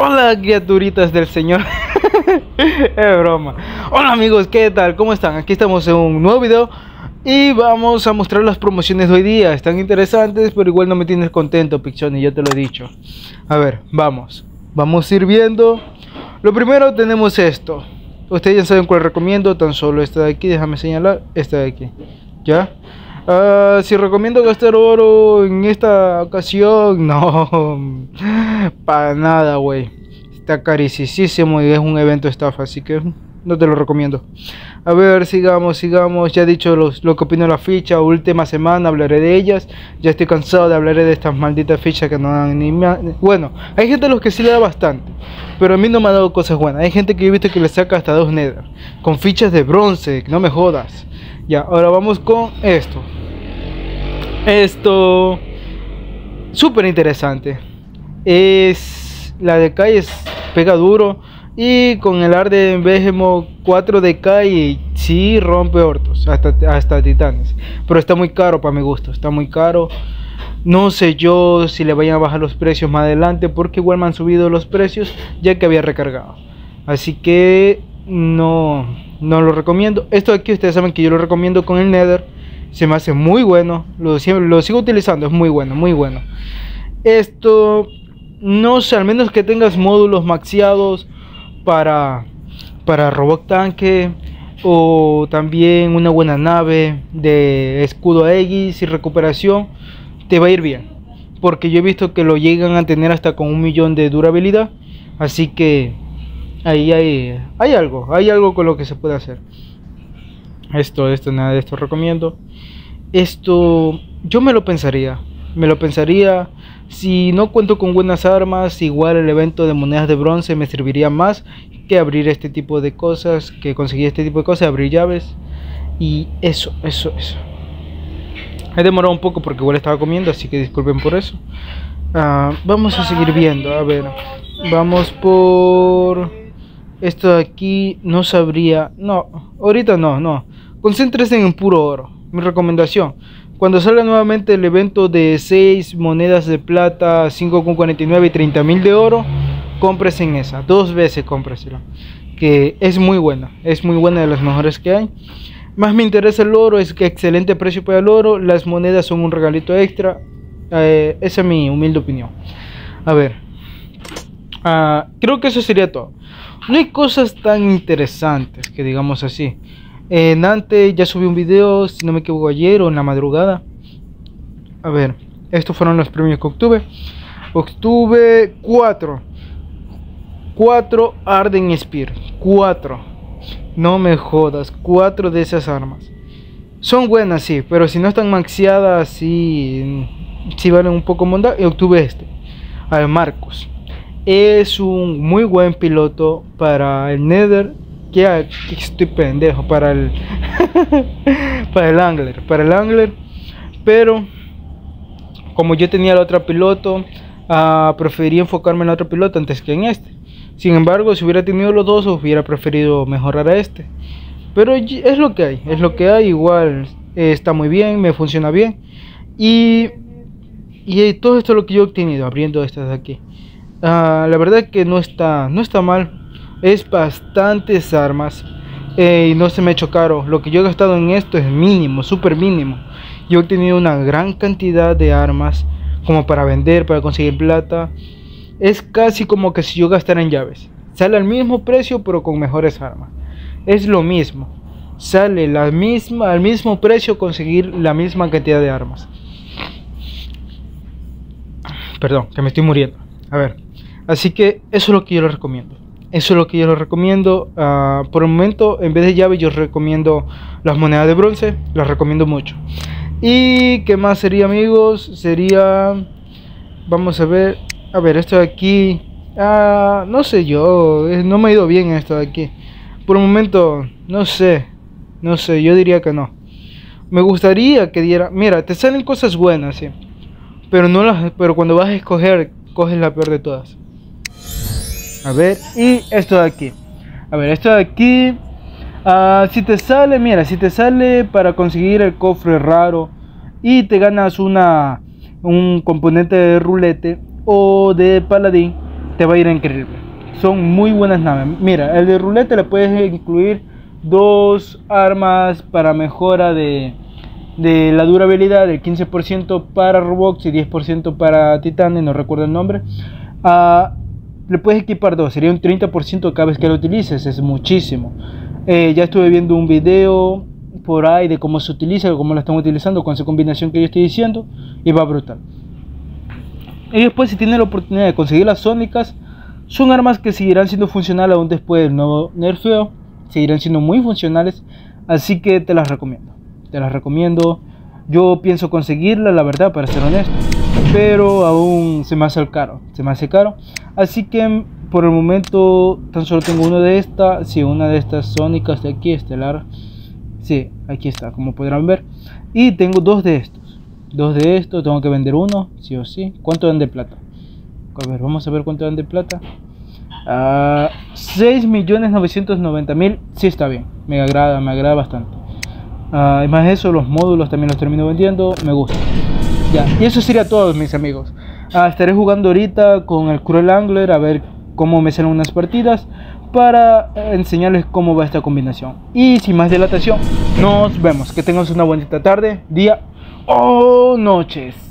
Hola criaturitas del Señor. es broma. Hola amigos, ¿qué tal? ¿Cómo están? Aquí estamos en un nuevo video y vamos a mostrar las promociones de hoy día. Están interesantes, pero igual no me tienes contento, Pixoni, ya te lo he dicho. A ver, vamos. Vamos a ir viendo. Lo primero tenemos esto. Ustedes ya saben cuál recomiendo, tan solo esta de aquí, déjame señalar, esta de aquí. ¿Ya? Uh, si recomiendo gastar oro en esta ocasión, no, para nada, güey. Está carísimo y es un evento estafa, así que no te lo recomiendo. A ver, sigamos, sigamos. Ya he dicho los, lo que opino de la ficha. Última semana hablaré de ellas. Ya estoy cansado de hablar de estas malditas fichas que no dan ni. Bueno, hay gente a los que sí le da bastante. Pero a mí no me ha dado cosas buenas. Hay gente que he visto que le saca hasta dos nether. Con fichas de bronce, no me jodas. Ya, ahora vamos con esto. Esto. Súper interesante. Es. La de calle pega duro. Y con el Arde Vegemo 4 de y sí rompe hortos, hasta, hasta titanes. Pero está muy caro para mi gusto, está muy caro. No sé yo si le vayan a bajar los precios más adelante, porque igual me han subido los precios ya que había recargado. Así que no, no lo recomiendo. Esto aquí ustedes saben que yo lo recomiendo con el Nether. Se me hace muy bueno. Lo, lo sigo utilizando, es muy bueno, muy bueno. Esto, no sé, al menos que tengas módulos maxiados para, para robot tanque o también una buena nave de escudo X y recuperación, te va a ir bien. Porque yo he visto que lo llegan a tener hasta con un millón de durabilidad. Así que ahí hay, hay algo, hay algo con lo que se puede hacer. Esto, esto, nada de esto recomiendo. Esto, yo me lo pensaría. Me lo pensaría si no cuento con buenas armas, igual el evento de monedas de bronce me serviría más que abrir este tipo de cosas, que conseguir este tipo de cosas, abrir llaves. Y eso, eso, eso. He demorado un poco porque igual estaba comiendo, así que disculpen por eso. Ah, vamos a seguir viendo, a ver. Vamos por... Esto de aquí no sabría... No, ahorita no, no. Concéntrese en puro oro. Mi recomendación. Cuando salga nuevamente el evento de 6 monedas de plata, 5,49 y 30 mil de oro, cómprese en esa. Dos veces cómpresela. Que es muy buena. Es muy buena de las mejores que hay. Más me interesa el oro, es que excelente precio para el oro. Las monedas son un regalito extra. Eh, esa es mi humilde opinión. A ver. Ah, creo que eso sería todo. No hay cosas tan interesantes que digamos así. En antes ya subí un video, si no me equivoco, ayer o en la madrugada. A ver, estos fueron los premios que obtuve. Obtuve 4. 4 Arden Spear. 4. No me jodas, 4 de esas armas. Son buenas, sí, pero si no están maxiadas, sí, sí valen un poco monda. Y obtuve este. Al Marcos. Es un muy buen piloto para el Nether que estoy pendejo para el para el angler para el angler. Pero como yo tenía la otra piloto uh, preferí enfocarme en la otra piloto antes que en este. Sin embargo si hubiera tenido los dos hubiera preferido mejorar a este. Pero es lo que hay es lo que hay igual eh, está muy bien me funciona bien. Y y todo esto es lo que yo he obtenido abriendo estas de aquí uh, la verdad que no está no está mal es bastantes armas eh, y no se me ha hecho caro. Lo que yo he gastado en esto es mínimo, súper mínimo. Yo he tenido una gran cantidad de armas como para vender, para conseguir plata. Es casi como que si yo gastara en llaves. Sale al mismo precio pero con mejores armas. Es lo mismo. Sale la misma, al mismo precio conseguir la misma cantidad de armas. Perdón, que me estoy muriendo. A ver. Así que eso es lo que yo les recomiendo. Eso es lo que yo les recomiendo. Ah, por el momento, en vez de llave, yo recomiendo las monedas de bronce. Las recomiendo mucho. Y qué más sería, amigos? Sería. Vamos a ver. A ver, esto de aquí. Ah, no sé yo. No me ha ido bien esto de aquí. Por el momento, no sé. No sé, yo diría que no. Me gustaría que diera. Mira, te salen cosas buenas, sí. Pero, no las, pero cuando vas a escoger, coges la peor de todas. A ver, y esto de aquí. A ver, esto de aquí. Ah, si te sale, mira, si te sale para conseguir el cofre raro y te ganas una un componente de rulete o de paladín, te va a ir increíble. Son muy buenas naves. Mira, el de rulete le puedes incluir dos armas para mejora de, de la durabilidad del 15% para Robux y 10% para Titanium, no recuerdo el nombre. Ah, le puedes equipar dos, sería un 30% cada vez que lo utilices, es muchísimo. Eh, ya estuve viendo un video por ahí de cómo se utiliza, cómo lo están utilizando con esa combinación que yo estoy diciendo y va brutal. Y después si tienen la oportunidad de conseguir las sónicas, son armas que seguirán siendo funcionales aún después del nuevo nerfeo, seguirán siendo muy funcionales, así que te las recomiendo. Te las recomiendo. Yo pienso conseguirla, la verdad, para ser honesto, pero aún se me hace caro, se me hace caro. Así que por el momento tan solo tengo una de estas, sí, una de estas sónicas de aquí, estelar. Sí, aquí está, como podrán ver. Y tengo dos de estos. Dos de estos, tengo que vender uno, sí o sí. ¿Cuánto dan de plata? A ver, vamos a ver cuánto dan de plata. Uh, 6.990.000, sí está bien. Me agrada, me agrada bastante. Uh, eso, los módulos también los termino vendiendo. Me gusta. Ya, y eso sería todo, mis amigos. Uh, estaré jugando ahorita con el Cruel Angler a ver cómo me salen unas partidas para enseñarles cómo va esta combinación. Y sin más dilatación, nos vemos. Que tengan una bonita tarde, día o noches.